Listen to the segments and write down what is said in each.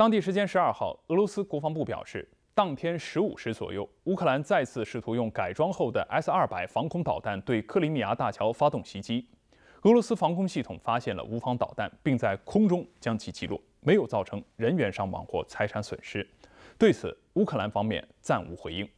当地时间十二号，俄罗斯国防部表示，当天十五时左右，乌克兰再次试图用改装后的 S 二百防空导弹对克里米亚大桥发动袭击。俄罗斯防空系统发现了无防导弹，并在空中将其击落，没有造成人员伤亡或财产损失。对此，乌克兰方面暂无回应。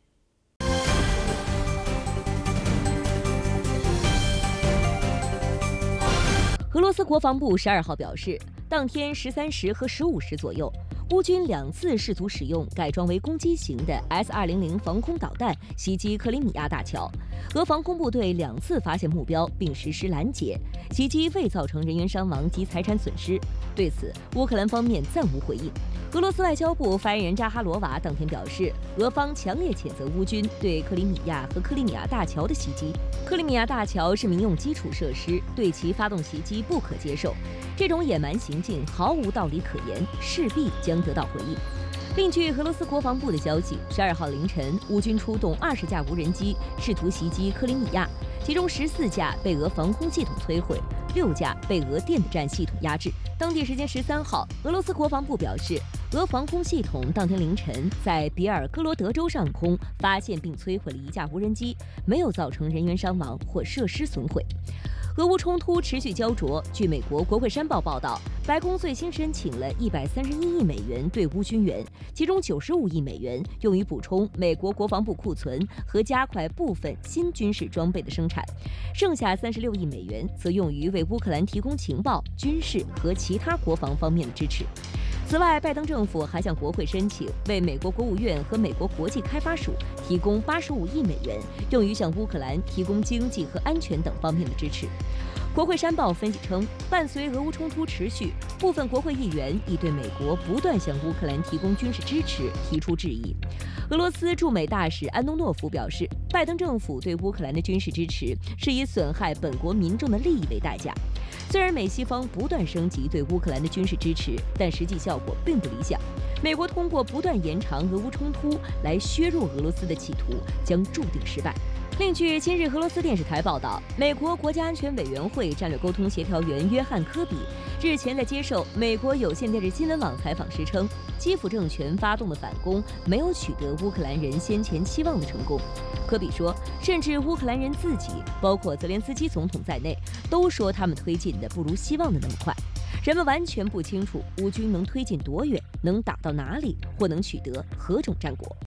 俄罗斯国防部十二号表示，当天十三时和十五时左右，乌军两次试图使用改装为攻击型的 S 二零零防空导弹袭击克里米亚大桥。俄防空部队两次发现目标并实施拦截，袭击未造成人员伤亡及财产损失。对此，乌克兰方面暂无回应。俄罗斯外交部发言人扎哈罗娃当天表示，俄方强烈谴责乌军对克里米亚和克里米亚大桥的袭击。克里米亚大桥是民用基础设施，对其发动袭击不可接受。这种野蛮行径毫无道理可言，势必将得到回应。另据俄罗斯国防部的消息，十二号凌晨，乌军出动二十架无人机试图袭击克里米亚，其中十四架被俄防空系统摧毁，六架被俄电子战系统压制。当地时间十三号，俄罗斯国防部表示。俄防空系统当天凌晨在比尔哥罗德州上空发现并摧毁了一架无人机，没有造成人员伤亡或设施损毁。俄乌冲突持续焦灼。据美国《国会山报》报道，白宫最新申请了一百三十一亿美元对乌军援，其中九十五亿美元用于补充美国国防部库存和加快部分新军事装备的生产，剩下三十六亿美元则用于为乌克兰提供情报、军事和其他国防方面的支持。此外，拜登政府还向国会申请为美国国务院和美国国际开发署提供85亿美元，用于向乌克兰提供经济和安全等方面的支持。国会山报分析称，伴随俄乌冲突持续，部分国会议员已对美国不断向乌克兰提供军事支持提出质疑。俄罗斯驻美大使安东诺夫表示，拜登政府对乌克兰的军事支持是以损害本国民众的利益为代价。虽然美西方不断升级对乌克兰的军事支持，但实际效果并不理想。美国通过不断延长俄乌冲突来削弱俄罗斯的企图，将注定失败。另据今日俄罗斯电视台报道，美国国家安全委员会战略沟通协调员约翰·科比日前在接受美国有线电视新闻网采访时称，基辅政权发动的反攻没有取得乌克兰人先前期望的成功。科比说，甚至乌克兰人自己，包括泽连斯基总统在内，都说他们推进的不如希望的那么快。人们完全不清楚乌军能推进多远，能打到哪里，或能取得何种战果。